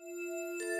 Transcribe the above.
Música